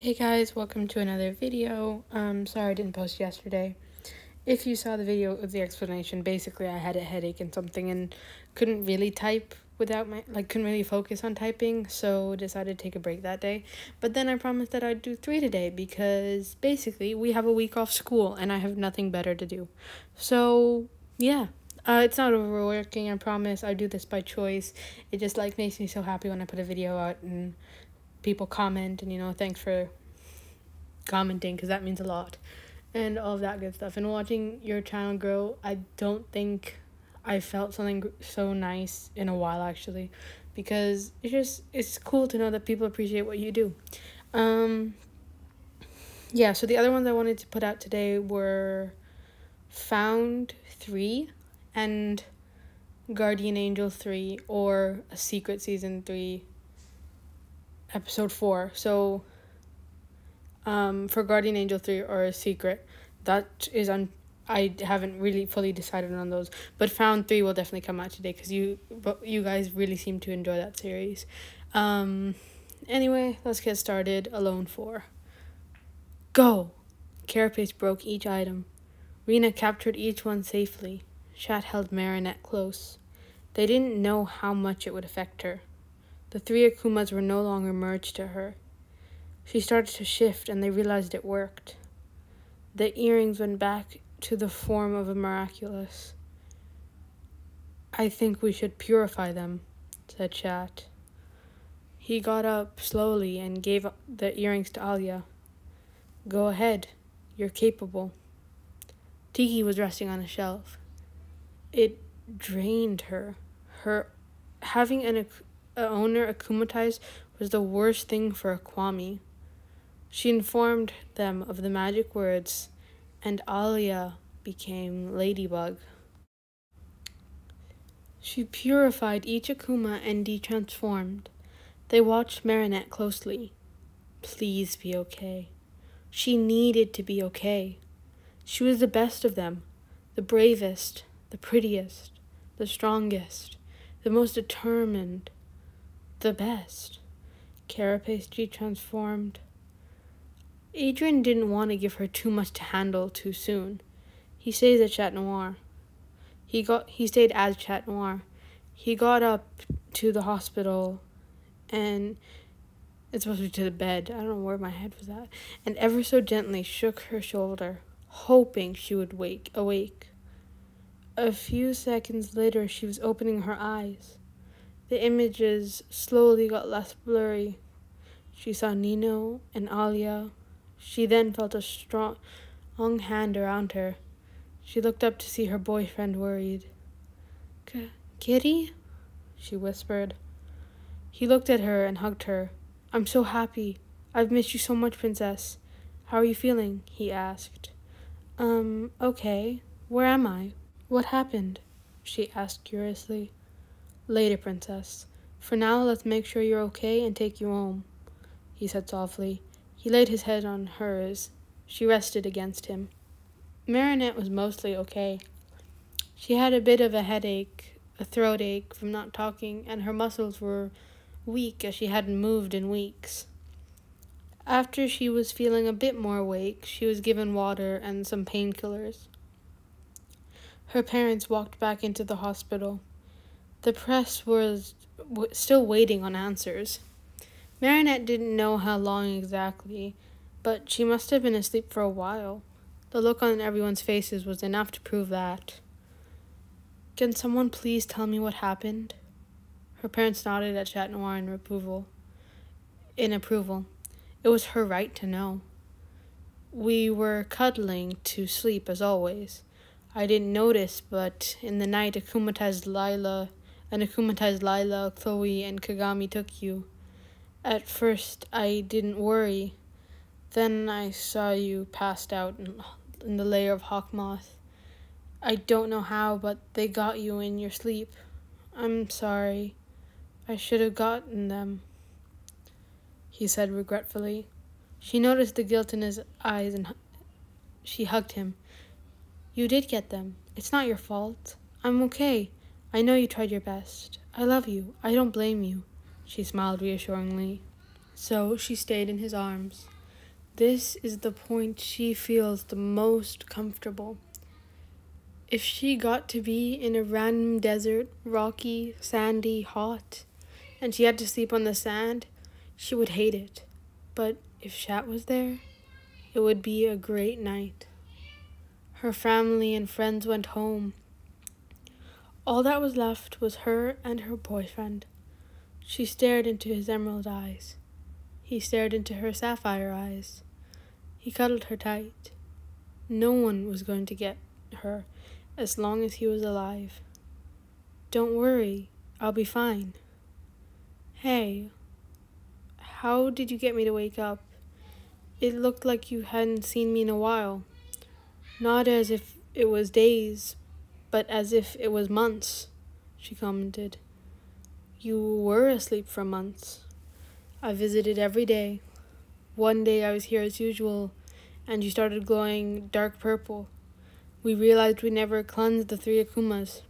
Hey guys, welcome to another video. Um, sorry I didn't post yesterday. If you saw the video with the explanation, basically I had a headache and something and couldn't really type without my, like, couldn't really focus on typing, so decided to take a break that day. But then I promised that I'd do three today because basically we have a week off school and I have nothing better to do. So, yeah. Uh, it's not overworking, I promise. I do this by choice. It just, like, makes me so happy when I put a video out and people comment and you know thanks for commenting because that means a lot and all of that good stuff. And watching your channel grow i don't think i felt something so nice in a while actually because it's just it's cool to know that people appreciate what you do. Um yeah so the other ones i wanted to put out today were found 3 and guardian angel 3 or a secret season 3 episode four. So, um, for Guardian Angel three or a secret, that is on. I haven't really fully decided on those, but Found three will definitely come out today because you, but you guys really seem to enjoy that series. Um, anyway, let's get started. Alone four. Go. Carapace broke each item. Rena captured each one safely. Chat held Marinette close. They didn't know how much it would affect her. The three Akumas were no longer merged to her. She started to shift, and they realized it worked. The earrings went back to the form of a miraculous. I think we should purify them, said Chat. He got up slowly and gave the earrings to Alya. Go ahead, you're capable. Tikki was resting on a shelf. It drained her. Her having an owner akumatized was the worst thing for kwami. She informed them of the magic words, and Alya became Ladybug. She purified each Akuma and detransformed. They watched Marinette closely. Please be okay. She needed to be okay. She was the best of them, the bravest, the prettiest, the strongest, the most determined, the best. Carapace G transformed. Adrien didn't want to give her too much to handle too soon. He stayed at Chat Noir. He got he stayed as Chat Noir. He got up to the hospital and it's supposed to be to the bed. I don't know where my head was at. And ever so gently shook her shoulder, hoping she would wake awake. A few seconds later she was opening her eyes. The images slowly got less blurry. She saw Nino and Alya. She then felt a strong hand around her. She looked up to see her boyfriend worried. Kitty? she whispered. He looked at her and hugged her. I'm so happy. I've missed you so much, Princess. How are you feeling? he asked. Um, okay. Where am I? What happened? she asked curiously. Later, Princess. For now, let's make sure you're okay and take you home, he said softly. He laid his head on hers. She rested against him. Marinette was mostly okay. She had a bit of a headache, a throat ache from not talking, and her muscles were weak as she hadn't moved in weeks. After she was feeling a bit more awake, she was given water and some painkillers. Her parents walked back into the hospital. The press was w- still waiting on answers. Marinette didn't know how long exactly, but she must have been asleep for a while. The look on everyone's faces was enough to prove that. Can someone please tell me what happened? Her parents nodded at Chat Noir in approval. In approval. It was her right to know. We were cuddling to sleep as always. I didn't notice, but in the night Akumatized Lila and akumatized Lila, Chloe, and Kagami took you. At first, I didn't worry. Then I saw you passed out in, in the lair of hawk moth. I don't know how, but they got you in your sleep. I'm sorry. I should have gotten them, he said regretfully. She noticed the guilt in his eyes and she hugged him. You did get them. It's not your fault. I'm okay. I know you tried your best. I love you. I don't blame you. She smiled reassuringly. So she stayed in his arms. This is the point she feels the most comfortable. If she got to be in a random desert, rocky, sandy, hot, and she had to sleep on the sand, she would hate it. But if Chat was there, it would be a great night. Her family and friends went home. All that was left was her and her boyfriend. She stared into his emerald eyes. He stared into her sapphire eyes. He cuddled her tight. No one was going to get her as long as he was alive. Don't worry, I'll be fine. Hey, how did you get me to wake up? It looked like you hadn't seen me in a while. Not as if it was days, but as if it was months, she commented. You were asleep for months. I visited every day. One day I was here as usual, and you started glowing dark purple. We realized we never cleansed the three akumas.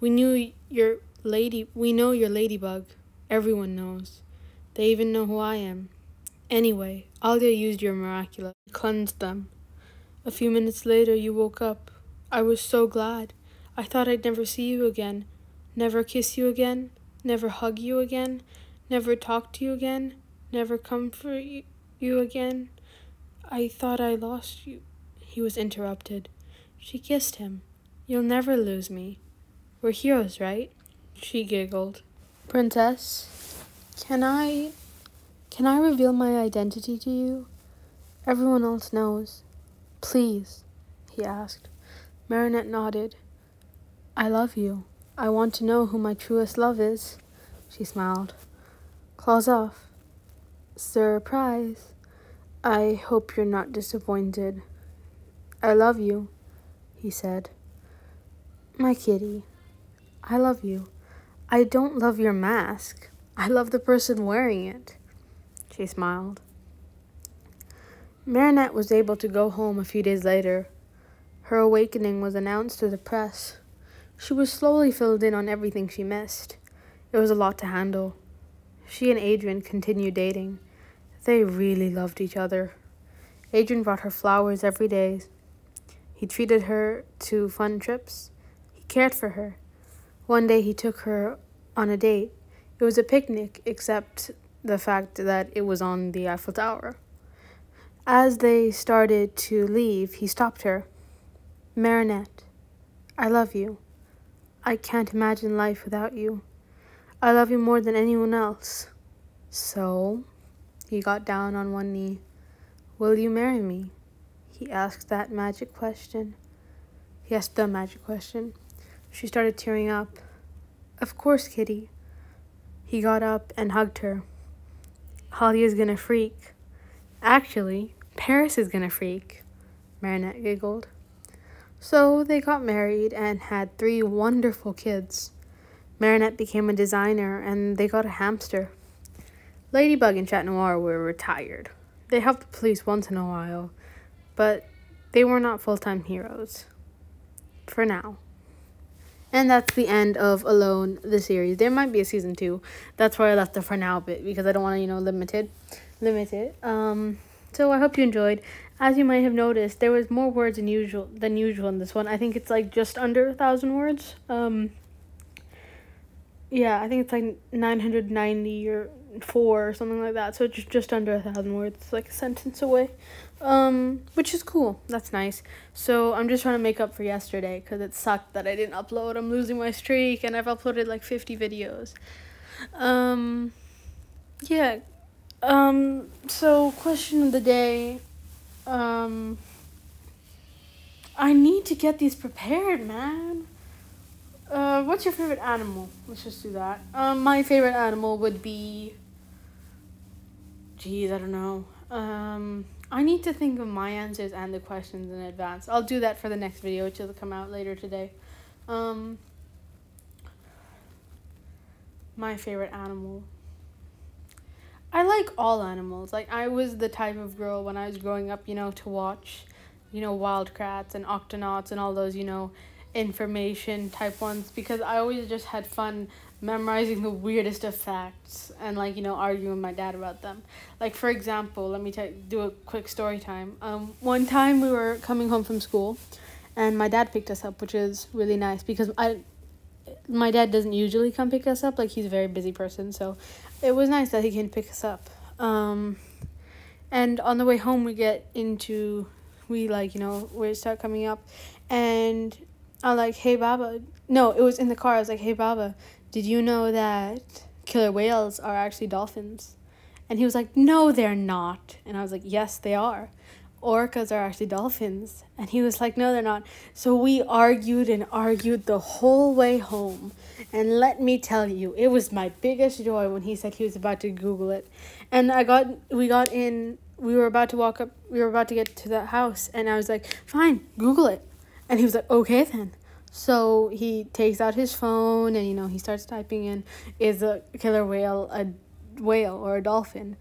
We knew your lady we know your ladybug. Everyone knows. They even know who I am. Anyway, Alya used your miraculous cleansed them. A few minutes later you woke up. I was so glad. I thought I'd never see you again. Never kiss you again. Never hug you again. Never talk to you again. Never comfort you again. I thought I lost you. He was interrupted. She kissed him. You'll never lose me. We're heroes, right? She giggled. Princess, can I. Can I reveal my identity to you? Everyone else knows. Please, he asked. Marinette nodded. I love you. I want to know who my truest love is. She smiled. Claws off. Surprise. I hope you're not disappointed. I love you he said. My kitty, I love you. I don't love your mask. I love the person wearing it. She smiled. Marinette was able to go home a few days later. Her awakening was announced to the press. She was slowly filled in on everything she missed. It was a lot to handle. She and Adrien continued dating. They really loved each other. Adrien brought her flowers every day, he treated her to fun trips. He cared for her. One day he took her on a date. It was a picnic, except the fact that it was on the Eiffel Tower. As they started to leave, he stopped her. Marinette, I love you. I can't imagine life without you. I love you more than anyone else. So, he got down on one knee. Will you marry me? He asked that magic question. He asked the magic question. She started tearing up. Of course, Kitty. He got up and hugged her. Holly is gonna freak. Actually, Paris is gonna freak, Marinette giggled. So they got married and had three wonderful kids. Marinette became a designer and they got a hamster. Ladybug and Chat Noir were retired. They helped the police once in a while but they were not full time heroes. For now. And that's the end of Alone, the series. There might be a season two. That's why I left the for now bit because I don't want to, you know, limited, limit it. Um, so I hope you enjoyed. As you might have noticed, there was more words than usual than usual in this one. I think it's like just under a thousand words. Um, yeah, I think it's like nine hundred ninety or four or something like that. So it's just under a thousand words, it's like a sentence away um, which is cool. That's nice. So I'm just trying to make up for yesterday because it sucked that I didn't upload. I'm losing my streak, and I've uploaded like 50 videos. Um, yeah. Um, so question of the day. Um, I need to get these prepared, man. Uh, what's your favorite animal? Let's just do that. Um, my favorite animal would be. Geez, I don't know. Um, I need to think of my answers and the questions in advance. I'll do that for the next video, which will come out later today. Um, my favorite animal. I like all animals. Like I was the type of girl when I was growing up, you know, to watch, you know, Wild Kratts and Octonauts and all those, you know, information type ones because I always just had fun memorizing the weirdest of facts and like you know arguing with my dad about them. Like for example, let me t- do a quick story time. Um, one time we were coming home from school, and my dad picked us up, which is really nice because I, my dad doesn't usually come pick us up. Like he's a very busy person, so it was nice that he can pick us up. Um, and on the way home, we get into we like you know we start coming up, and I'm like, hey Baba. No, it was in the car. I was like, hey Baba did you know that killer whales are actually dolphins? And he was like, No, they're not. And I was like, Yes, they are. Orcas are actually dolphins. And he was like, No, they're not. So we argued and argued the whole way home. And let me tell you, it was my biggest joy when he said he was about to Google it. And I got, we got in, we were about to walk up, we were about to get to the house. And I was like, Fine, Google it. And he was like, Okay then. So he takes out his phone and you know he starts typing in is a killer whale a whale or a dolphin.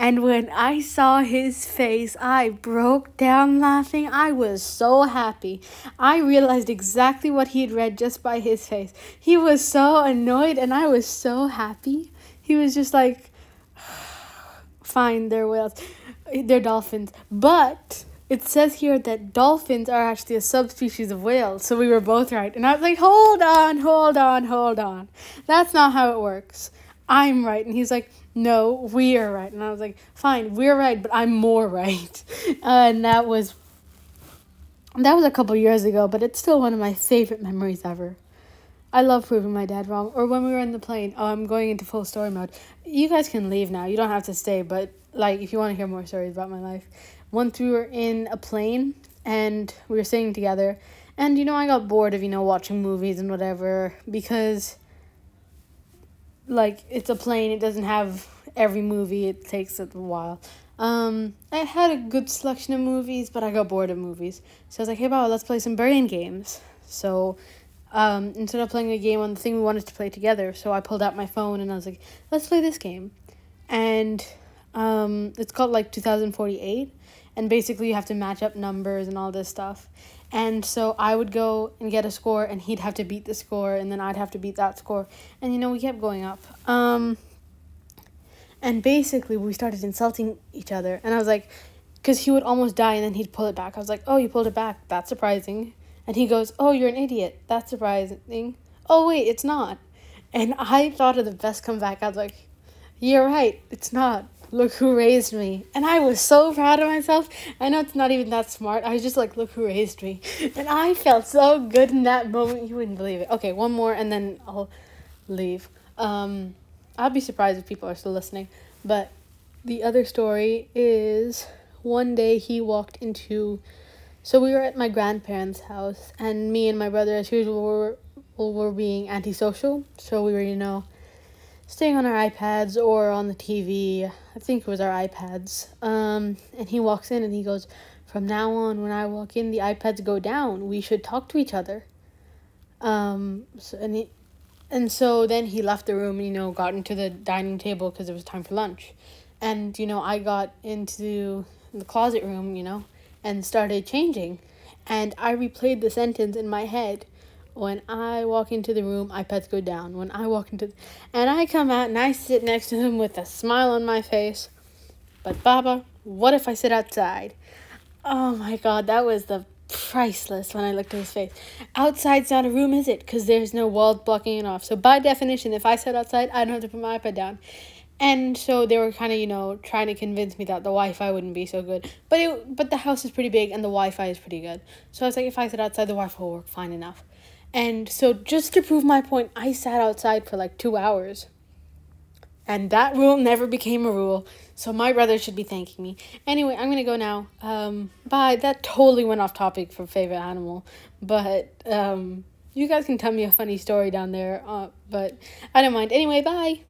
And when I saw his face, I broke down laughing. I was so happy. I realized exactly what he'd read just by his face. He was so annoyed and I was so happy. He was just like, fine, they're whales, they're dolphins. But it says here that dolphins are actually a subspecies of whales, so we were both right. And I was like, hold on, hold on, hold on. That's not how it works. I'm right. And he's like, no, we are right. And I was like, fine, we're right, but I'm more right. Uh, and that was that was a couple years ago, but it's still one of my favorite memories ever. I love proving my dad wrong. Or when we were in the plane, oh, I'm going into full story mode. You guys can leave now. You don't have to stay, but like if you want to hear more stories about my life once we were in a plane and we were sitting together and you know i got bored of you know watching movies and whatever because like it's a plane it doesn't have every movie it takes a while. Um i had a good selection of movies but i got bored of movies. So i was like hey Bob, let's play some brain games. So um instead of playing a game on the thing we wanted to play together so i pulled out my phone and i was like let's play this game. And um it's called like 2048 and basically you have to match up numbers and all this stuff. And so I would go and get a score, and he'd have to beat the score, and then I'd have to beat that score. And you know, we kept going up. Um, and basically, we started insulting each other. And I was like, because he would almost die, and then he'd pull it back. I was like, oh, you pulled it back. That's surprising. And he goes, oh, you're an idiot. That's surprising. Oh, wait, it's not. And I thought of the best comeback. I was like, you're right, it's not look who raised me. And I was so proud of myself. I know it's not even that smart. I was just like, look who raised me. And I felt so good in that moment. You wouldn't believe it. Okay, one more and then I'll leave. Um, I'd be surprised if people are still listening. But the other story is one day he walked into. So we were at my grandparents' house, and me and my brother, as usual, were, were being antisocial. So we were, you know, staying on our iPads or on the TV. I think it was our iPads. Um, and he walks in and he goes, From now on, when I walk in, the iPads go down. We should talk to each other. Um, so, and, he, and so then he left the room you know, got into the dining table because it was time for lunch. And, you know, I got into the closet room, you know, and started changing. And I replayed the sentence in my head when I walk into the room, iPads go down. When I walk into, and I come out and I sit next to them with a smile on my face. But Baba, what if I sit outside? Oh my God, that was the priceless when I looked at his face. Outside's not a room, is it? Because there's no wall blocking it off. So by definition, if I sit outside, I don't have to put my iPad down. And so they were kind of, you know, trying to convince me that the Wi-Fi wouldn't be so good. But it, but the house is pretty big and the Wi-Fi is pretty good. So I was like, if I sit outside, the Wi-Fi will work fine enough. And so, just to prove my point, I sat outside for like two hours. And that rule never became a rule. So, my brother should be thanking me. Anyway, I'm going to go now. Um, bye. That totally went off topic for favorite animal. But um, you guys can tell me a funny story down there. Uh, but I don't mind. Anyway, bye.